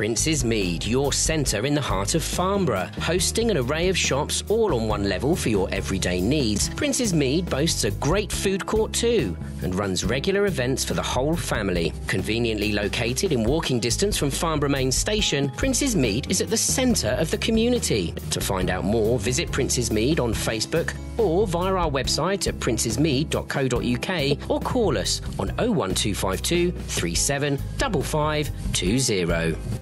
Princes Mead, your centre in the heart of Farnborough, hosting an array of shops all on one level for your everyday needs. Princes Mead boasts a great food court too and runs regular events for the whole family. Conveniently located in walking distance from Farnborough Main Station, Princes Mead is at the centre of the community. To find out more, visit Princes Mead on Facebook or via our website at princesmead.co.uk or call us on 01252 37 5520.